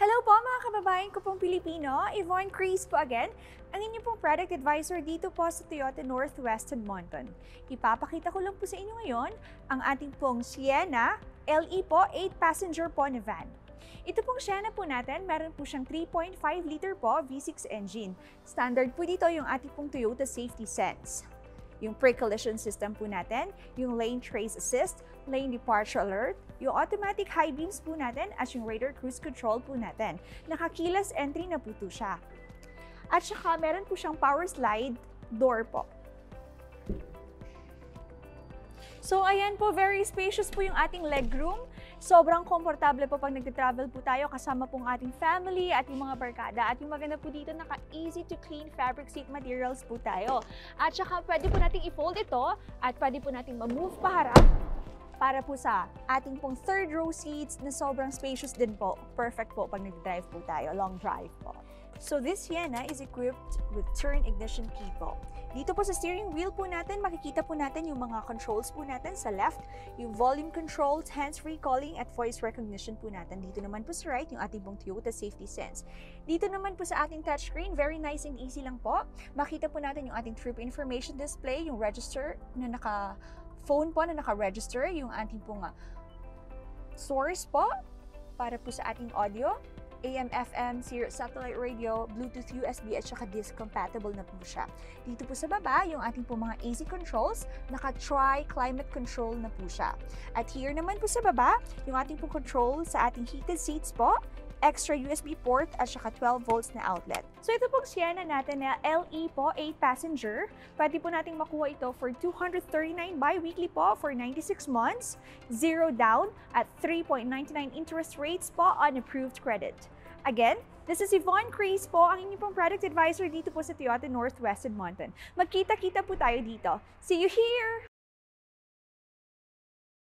Hello po mga kababayan ko pong Pilipino, Yvonne Crease po again, ang inyong pong product advisor dito po sa Toyota Northwest Edmonton. Ipapakita ko lang po sa inyo ngayon ang ating pong Sienna LE po 8-passenger po na van. Ito pong Sienna po natin, meron po siyang 3.5 liter po V6 engine. Standard po dito yung ating pong Toyota Safety Sense yung pre-collision system po natin, yung lane trace assist, lane departure alert, yung automatic high beams po natin at yung radar cruise control po natin. Nakakilas entry na po ito siya. At saka meron po siyang power slide door po. So ayan po, very spacious po yung ating legroom. Sobrang komportable po pag nagte-travel po tayo kasama pong ating family at yung mga barkada. At yung maganda po dito, naka-easy to clean fabric seat materials po tayo. At saka pwede po nating i-fold ito at pwede po nating ma-move paharap para po sa ating pong third row seats na sobrang spacious din po. Perfect po pag nag-drive po tayo, long drive po. So this Sienna is equipped with turn ignition key po. Dito po sa steering wheel po natin, makikita po natin yung mga controls po natin sa left, yung volume controls, hands-free calling at voice recognition po natin. Dito naman po sa right, yung ating pong Toyota Safety Sense. Dito naman po sa ating touchscreen, very nice and easy lang po. Makita po natin yung ating trip information display, yung register na naka phone po na naka-register, yung ating pong uh, source po para po sa ating audio, AM, FM, Sirius Satellite Radio, Bluetooth, USB at saka disc compatible na po siya. Dito po sa baba, yung ating po mga AC controls, naka-tri climate control na po siya. At here naman po sa baba, yung ating po control sa ating heated seats po, extra USB port at saka 12 volts na outlet. So ito pong Sienna natin na LE po, 8-passenger. Pwede po nating makuha ito for 239 bi-weekly po for 96 months, zero down at 3.99 interest rates po on approved credit. Again, this is Yvonne Crease po, ang inyong pong product advisor dito po sa Toyota Northwest Edmonton. Magkita-kita po tayo dito. See you here!